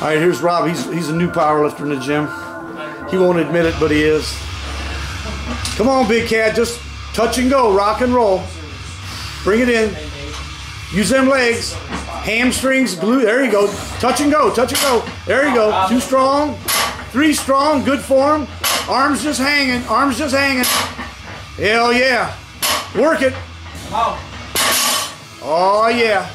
All right, here's Rob. He's he's a new power lifter in the gym. He won't admit it, but he is. Come on, big cat. Just touch and go. Rock and roll. Bring it in. Use them legs. Hamstrings, glute. There you go. Touch and go. Touch and go. There you go. Two strong. Three strong. Good form. Arms just hanging. Arms just hanging. Hell yeah. Work it. Oh yeah.